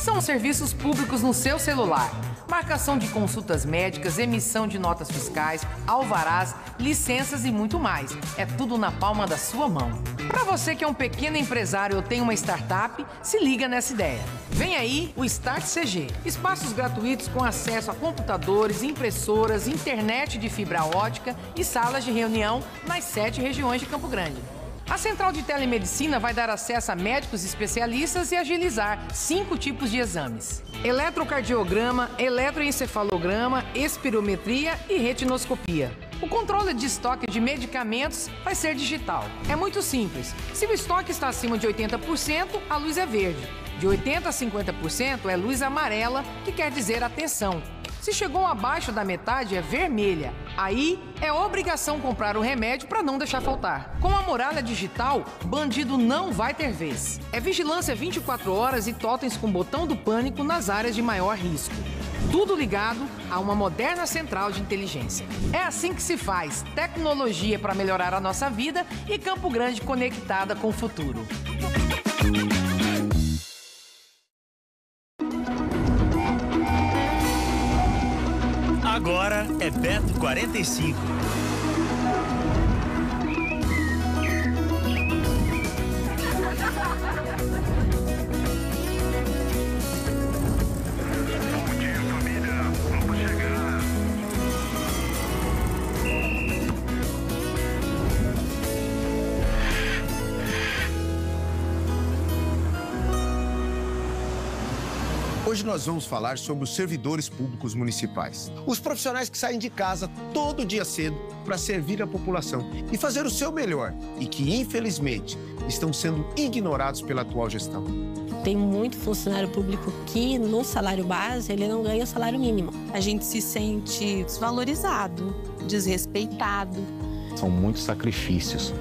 São serviços públicos no seu celular. Marcação de consultas médicas, emissão de notas fiscais, alvarás, licenças e muito mais. É tudo na palma da sua mão. Para você que é um pequeno empresário ou tem uma startup, se liga nessa ideia. Vem aí o Start CG. Espaços gratuitos com acesso a computadores, impressoras, internet de fibra ótica e salas de reunião nas sete regiões de Campo Grande. A central de telemedicina vai dar acesso a médicos especialistas e agilizar cinco tipos de exames: eletrocardiograma, eletroencefalograma, espirometria e retinoscopia. O controle de estoque de medicamentos vai ser digital. É muito simples. Se o estoque está acima de 80%, a luz é verde. De 80% a 50% é luz amarela, que quer dizer atenção. Se chegou abaixo da metade, é vermelha. Aí é obrigação comprar o remédio para não deixar faltar. Com a muralha digital, bandido não vai ter vez. É vigilância 24 horas e totens com botão do pânico nas áreas de maior risco. Tudo ligado a uma moderna central de inteligência. É assim que se faz tecnologia para melhorar a nossa vida e Campo Grande conectada com o futuro. Beto 45. Hoje nós vamos falar sobre os servidores públicos municipais. Os profissionais que saem de casa todo dia cedo para servir a população e fazer o seu melhor e que, infelizmente, estão sendo ignorados pela atual gestão. Tem muito funcionário público que, no salário base, ele não ganha o salário mínimo. A gente se sente desvalorizado, desrespeitado. São muitos sacrifícios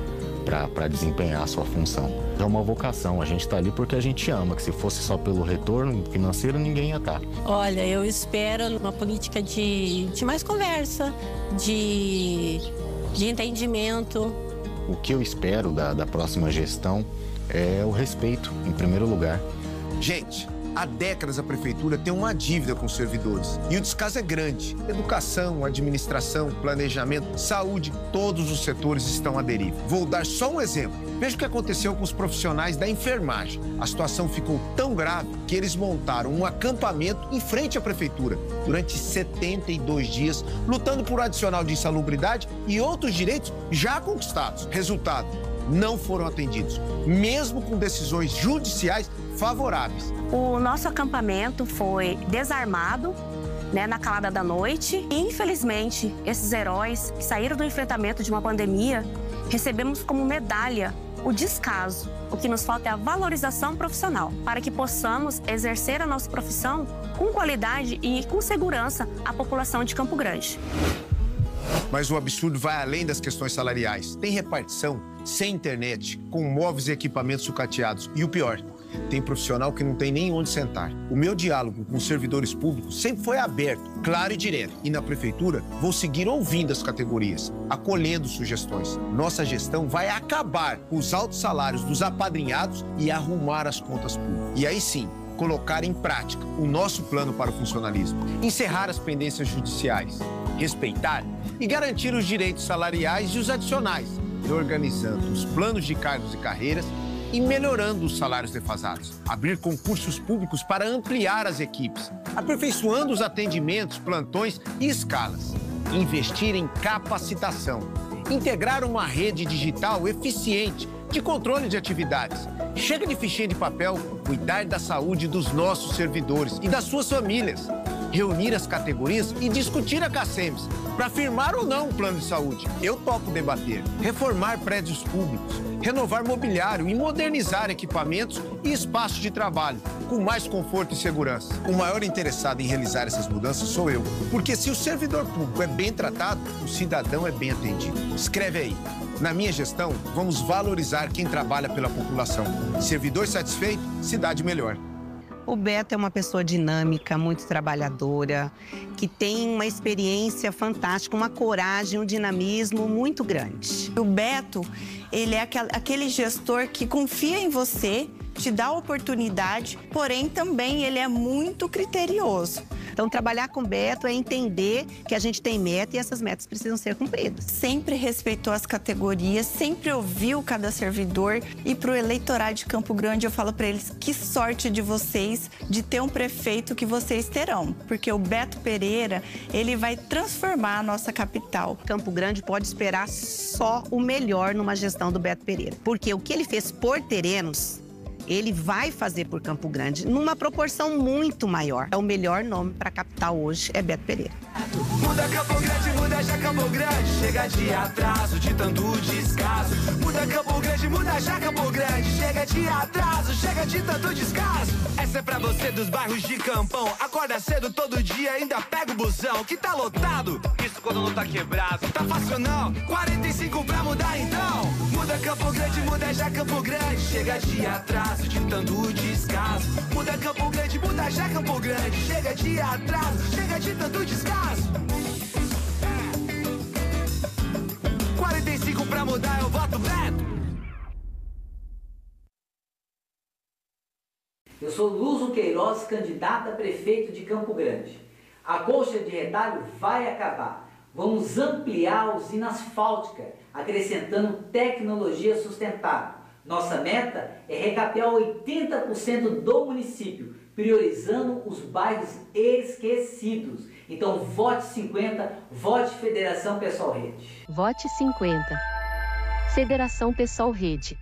para desempenhar a sua função. É uma vocação, a gente está ali porque a gente ama, que se fosse só pelo retorno financeiro, ninguém ia estar. Tá. Olha, eu espero uma política de, de mais conversa, de, de entendimento. O que eu espero da, da próxima gestão é o respeito, em primeiro lugar. Gente, Há décadas a prefeitura tem uma dívida com os servidores. E o descaso é grande. Educação, administração, planejamento, saúde, todos os setores estão à deriva. Vou dar só um exemplo. Veja o que aconteceu com os profissionais da enfermagem. A situação ficou tão grave que eles montaram um acampamento em frente à prefeitura durante 72 dias, lutando por adicional de insalubridade e outros direitos já conquistados. Resultado: não foram atendidos, mesmo com decisões judiciais favoráveis. O nosso acampamento foi desarmado né, na calada da noite. E, infelizmente, esses heróis que saíram do enfrentamento de uma pandemia, recebemos como medalha o descaso. O que nos falta é a valorização profissional, para que possamos exercer a nossa profissão com qualidade e com segurança à população de Campo Grande. Mas o absurdo vai além das questões salariais. Tem repartição sem internet, com móveis e equipamentos sucateados. E o pior, tem profissional que não tem nem onde sentar. O meu diálogo com servidores públicos sempre foi aberto, claro e direto. E na prefeitura, vou seguir ouvindo as categorias, acolhendo sugestões. Nossa gestão vai acabar com os altos salários dos apadrinhados e arrumar as contas públicas. E aí sim, colocar em prática o nosso plano para o funcionalismo, encerrar as pendências judiciais, respeitar e garantir os direitos salariais e os adicionais, reorganizando os planos de cargos e carreiras e melhorando os salários defasados, abrir concursos públicos para ampliar as equipes, aperfeiçoando os atendimentos, plantões e escalas, investir em capacitação, integrar uma rede digital eficiente de controle de atividades. Chega de fichinha de papel, cuidar da saúde dos nossos servidores e das suas famílias. Reunir as categorias e discutir a CACEMS para firmar ou não um plano de saúde. Eu topo debater. Reformar prédios públicos, renovar mobiliário e modernizar equipamentos e espaços de trabalho, com mais conforto e segurança. O maior interessado em realizar essas mudanças sou eu, porque se o servidor público é bem tratado, o cidadão é bem atendido. Escreve aí. Na minha gestão, vamos valorizar quem trabalha pela população. Servidor satisfeito, cidade melhor. O Beto é uma pessoa dinâmica, muito trabalhadora, que tem uma experiência fantástica, uma coragem, um dinamismo muito grande. O Beto, ele é aquele gestor que confia em você te dá oportunidade, porém também ele é muito criterioso. Então, trabalhar com Beto é entender que a gente tem meta e essas metas precisam ser cumpridas. Sempre respeitou as categorias, sempre ouviu cada servidor e para o eleitorado de Campo Grande eu falo para eles que sorte de vocês de ter um prefeito que vocês terão, porque o Beto Pereira ele vai transformar a nossa capital. Campo Grande pode esperar só o melhor numa gestão do Beto Pereira, porque o que ele fez por Terenos ele vai fazer por Campo Grande numa proporção muito maior. É o melhor nome para a capital hoje, é Beto Pereira. Muda Campo Grande, muda já Campo Grande. Chega de atraso, de tanto descaso. Muda Campo Grande, muda já Campo Grande. Chega de atraso, chega de tanto descaso. Essa é pra você dos bairros de Campão. Acorda cedo todo dia, ainda pega o busão que tá lotado. Isso quando não tá quebrado. Tá fácil não? 45 pra mudar então. Muda Campo Grande, muda já Campo Grande. Chega de atraso, de tanto descaso. Muda Campo Grande, muda já Campo Grande. Chega de atraso, chega de tanto descaso. Eu sou Luzo Queiroz, candidata a prefeito de Campo Grande. A colcha de retalho vai acabar. Vamos ampliar a usina asfáltica, acrescentando tecnologia sustentável. Nossa meta é recapear 80% do município, priorizando os bairros esquecidos. Então vote 50, vote Federação Pessoal Rede. Vote 50. Federação Pessoal Rede.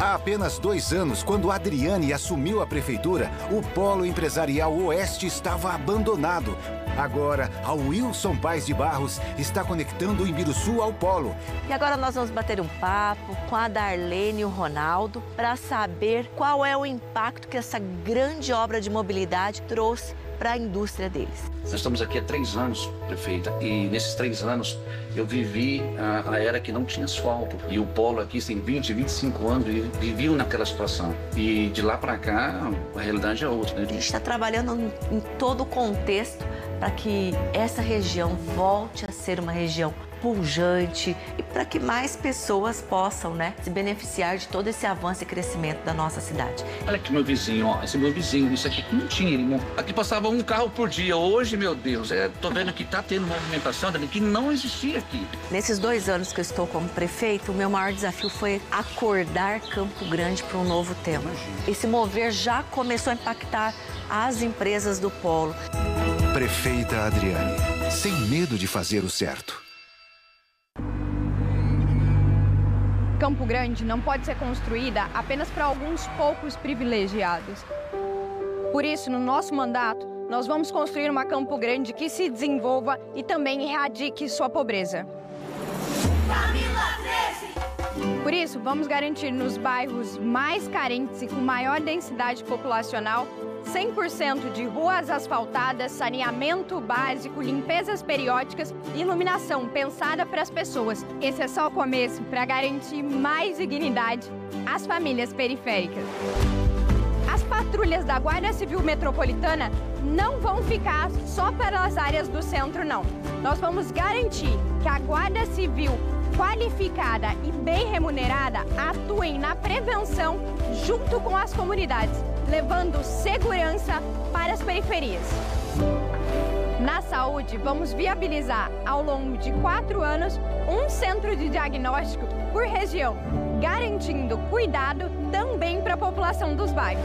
Há apenas dois anos, quando Adriane assumiu a prefeitura, o polo empresarial Oeste estava abandonado. Agora, a Wilson Paz de Barros está conectando o Ibiruçu ao polo. E agora nós vamos bater um papo com a Darlene e o Ronaldo para saber qual é o impacto que essa grande obra de mobilidade trouxe para a indústria deles. Nós estamos aqui há três anos, prefeita, e nesses três anos eu vivi a, a, era que não tinha asfalto. E o polo aqui tem 20, 25 anos e viviam naquela situação. E de lá para cá, a realidade é outra. Né? A gente está trabalhando em todo o contexto para que essa região volte a ser uma região pujante e para que mais pessoas possam né, se beneficiar de todo esse avanço e crescimento da nossa cidade. Olha aqui meu vizinho, ó, esse meu vizinho, isso aqui não tinha, não... aqui passava um carro por dia. Hoje, meu Deus, é, tô vendo que está tendo movimentação que não existia aqui. Nesses dois anos que eu estou como prefeito, o meu maior desafio foi acordar Campo Grande para um novo tema. Esse mover já começou a impactar as empresas do polo. Prefeita Adriane, sem medo de fazer o certo. Campo Grande não pode ser construída apenas para alguns poucos privilegiados. Por isso, no nosso mandato, nós vamos construir uma Campo Grande que se desenvolva e também erradique sua pobreza. Por isso, vamos garantir nos bairros mais carentes e com maior densidade populacional 100% de ruas asfaltadas, saneamento básico, limpezas periódicas iluminação pensada para as pessoas. Esse é só o começo para garantir mais dignidade às famílias periféricas. As patrulhas da Guarda Civil Metropolitana não vão ficar só para as áreas do centro, não. Nós vamos garantir que a Guarda Civil qualificada e bem remunerada atuem na prevenção junto com as comunidades levando segurança para as periferias. Na saúde, vamos viabilizar ao longo de quatro anos um centro de diagnóstico por região, garantindo cuidado também para a população dos bairros.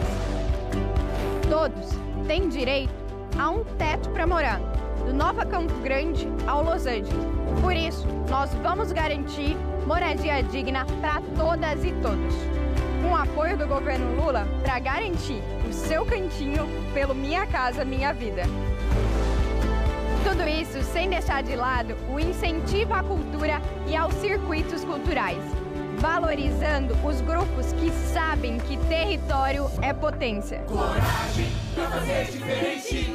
Todos têm direito a um teto para morar, do Nova Campo Grande ao Los Angeles. Por isso, nós vamos garantir moradia digna para todas e todos com o apoio do governo Lula para garantir o seu cantinho pelo Minha Casa Minha Vida. Tudo isso sem deixar de lado o incentivo à cultura e aos circuitos culturais, valorizando os grupos que sabem que território é potência. Coragem pra fazer diferente.